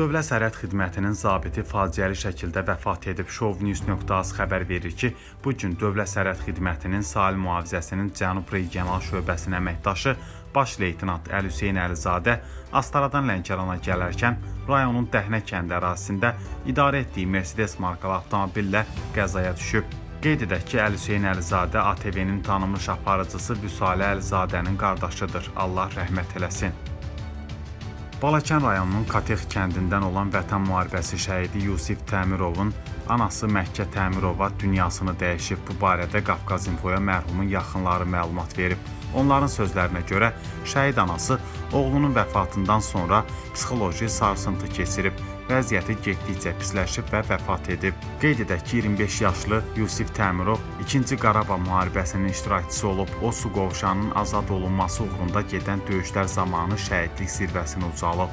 Dövlət Sərhəd Xidmətinin zabiti faciəli şəkildə vəfat edib. Shownews.az xəbər verir ki, bu gün Dövlət Sərhəd Xidmətinin sahil mühafizəsinin Cənub regional şöbəsinin əməkdaşı baş leytenant Əli Hüseyn Əlizadə Astaradan Lənkərana gələrkən rayonun Dəhnə kəndi ərazisində idarə etdiyi Mercedes markalı avtomobillə qəzaya düşüb. Qeyd edək ki, Əli Hüseyn Əlizadə ATV-nin tanınmış aparıcısı Vüsalə Əlizadənin qardaşıdır. Allah rəhmət eləsin. Balakən rayonunun Katex kəndindən olan Vətən müharibəsi şəhidi Yusif Təmirovun anası Məkkə Təmirova dünyasını dəyişib. Bu barədə Qafqaz İnfoya mərhumun yaxınları məlumat verib. Onların sözlərinə görə şəhid anası oğlunun vəfatından sonra psixoloji sarsıntı keçirib, vəziyyəti getdikcə pisləşib və vəfat edib. Qeyd edək ki, 25 yaşlı Yusif Təmirov 2-ci Qarabağ müharibəsinin iştirakçısı olub. O su qovşanının azad olunması uğrunda gedən döyüşlər zamanı şəhidlik zirvəsini ucalıb.